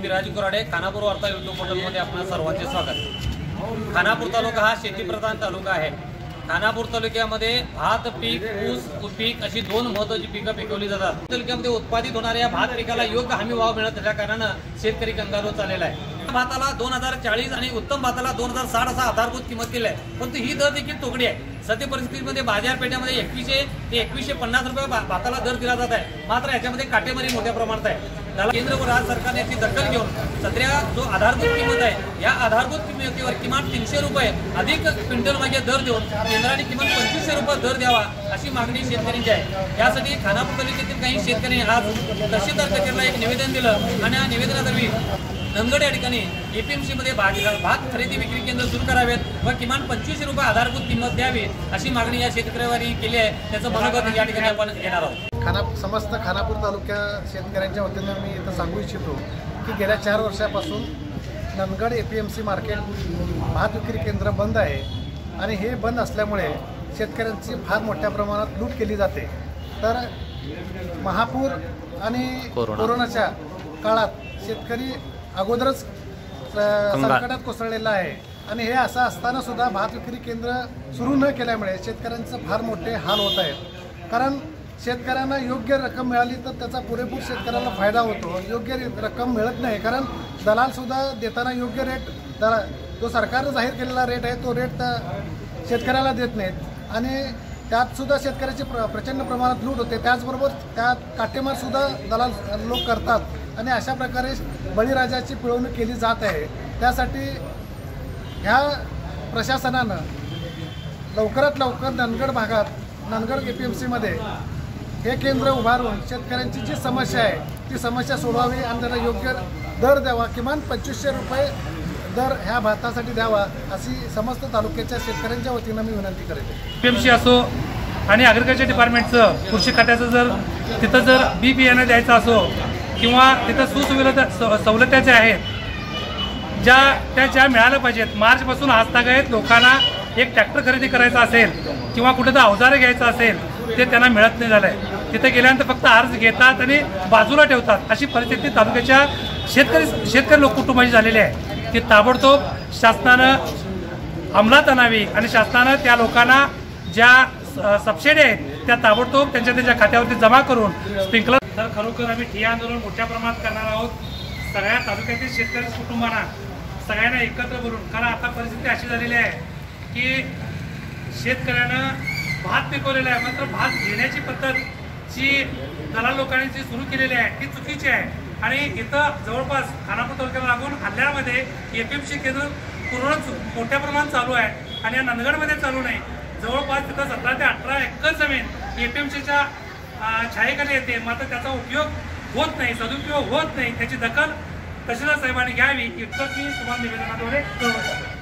विराज कुराडे खानापूर वार्ता युट्यूब पोर्टलमध्ये आपणा सर्वांचे स्वागत. खानापूर तालुका हा शेतीप्रधान तालुका आहे. खानापूर तालुक्यामध्ये भात पीक ऊस पीक अशी दोन महत्वाची पिकं पिकवली जातात. तालुक्यामध्ये उत्पादित होणाऱ्या या भात पिकाला योग्य हमी भाव मिळत असल्या कारणानं शेतकरी कंगालो चाललेला आहे. भाताला दोन हजार चाळीस आणि उत्तम भाताला दोन हजार साठ असा आधारभूत किंमत दिली आहे परंतु ही दर देखील तोकडी आहे. सध्या परिस्थितीमध्ये बाजारपेठेमध्ये एकवीसशे ते एकवीसशे पन्नास रुपये भाताला दर दिला जात आहे. मात्र याच्यामध्ये काटेमारी मोठ्या प्रमाणात आहे. त्याला केंद्र व राज्य सरकारने याची दखल घेऊन सध्या जो आधारभूत किंमत आहे या आधारभूत किंमतीवर किमान तीनशे रुपये अधिक क्विंटल मागे दर देऊन केंद्राने किमान पंचवीसशे रुपये दर द्यावा अशी मागणी शेतकऱ्यांची आहे. यासाठी खानापूर तालुक्यातील काही शेतकऱ्यांनी आज तहसीलदार कचेरीला एक निवेदन दिलं आणि या निवेदनादरम्यान नंदगड या ठिकाणी एपीएमसी मध्ये भाग भात खरेदी विक्री केंद्र सुरू करावेत व किमान पंचवीसशे रुपये आधारभूत किंमत द्यावी अशी मागणी या शेतकऱ्यांनी केली आहे. त्याचं मनोगत या ठिकाणी आपण घेणार आहोत. खाना समस्त खानापूर तालुक्या शेतकऱ्यांच्या वतीनं मी इथं सांगू इच्छितो की गेल्या चार वर्षापासून Nandgad A P M C market भात विक्री केंद्र बंद आहे आणि हे बंद असल्यामुळे शेतकऱ्यांची फार मोठ्या प्रमाणात लूट केली जाते. तर महापूर आणि कोरोनाच्या काळात शेतकरी अगोदरच संकटात कोसळलेला आहे. आणि हे असं असताना सुद्धा भात विक्री केंद्र सुरू न केल्यामुळे शेतकऱ्यांचं फार मोठे हाल होत आहेत. कारण शेतकऱ्यांना योग्य रक्कम मिळाली तर त्याचा पुरेपूर शेतकऱ्याला फायदा होतो. योग्य रे- रक्कम मिळत नाही. कारण दलाल सुद्धा देताना योग्य रेट दला जो सरकारनं जाहीर केलेला रेट आहे तो रेट शेतकऱ्याला देत नाहीत. आणि त्यात सुद्धा शेतकऱ्याची प्र प्रचंड प्रमाणात लूट होते. त्याचबरोबर त्यात काटेमार सुद्धा दलाल लोक करतात. आणि अशा प्रकारे बळीराजाची पिळवणूक केली जात आहे. त्यासाठी ह्या प्रशासनानं लवकरात लवकर नंदगड भागात नंदगड ए पी एम सीमध्ये हे केंद्र उभारून शेतकऱ्यांची जी समस्या आहे ती समस्या सोडवावी आणि त्याला योग्य दर द्यावा किमान पंचवीसशे रुपये दर ह्या भातासाठी द्यावा अशी समस्त तालुक्याच्या शेतकऱ्यांच्या वतीनं मी विनंती करेन. पीएमसी असो आणि ॲग्रिकल्चर डिपार्टमेंटचं कृषी खात्याचं जर तिथं जर बी बियाणं द्यायचं असो किंवा तिथं सुसुविधा स- सवलत्या ज्या आहेत ज्या त्या ज्या मिळाल्या पाहिजेत. मार्चपासून आजतागायत लोकांना एक ट्रॅक्टर खरेदी करायचा असेल किंवा कुठं तर अवजारं घ्यायचं असेल ते त्यांना मिळत नाही झालं आहे तिथे गेल्यानंतर फक्त अर्ज घेतात आणि बाजूला ठेवतात. अशी परिस्थिती तालुक्याच्या शेतकरी शेतकरी लोक कुटुंबाची झालेली आहे. ती ताबडतोब शासनानं अंमलात आणावी आणि शासनानं त्या लोकांना ज्या स- सबसिडी आहेत त्या ताबडतोब त्यांच्या त्यांच्या खात्यावरती जमा करून स्प्रिंकलर तर खरोखर आम्ही ठिय्या आंदोलन मोठ्या प्रमाणात करणार आहोत. सगळ्या तालुक्यातील शेतकरी कुटुंबांना सगळ्यांना एकत्र बोलून कारण आता परिस्थिती अशी झालेली आहे की शेतकऱ्यानं भात पिकवलेला आहे. मात्र भात घेण्याची पद्धत जी दलाल लोकांनी जी सुरू केलेली आहे ती चुकीची आहे. आणि इथं जवळपास खानापूर तालुक्याला लागून हल्ल्यामध्ये एपीएमसी केंद्र पूर्ण चु- मोठ्या प्रमाणात चालू आहे आणि या नंदगडमध्ये चालू नाही. जवळपास तिथं सतरा ते अठरा एकर जमीन एपीएमसीच्या छायेखाली येते. मात्र त्याचा उपयोग होत नाही सदुपयोग होत नाही. त्याची दखल तहसीलदार साहेबांनी घ्यावी इतकंच मी तुम्हाला निवेदनाद्वारे कळवत शकतो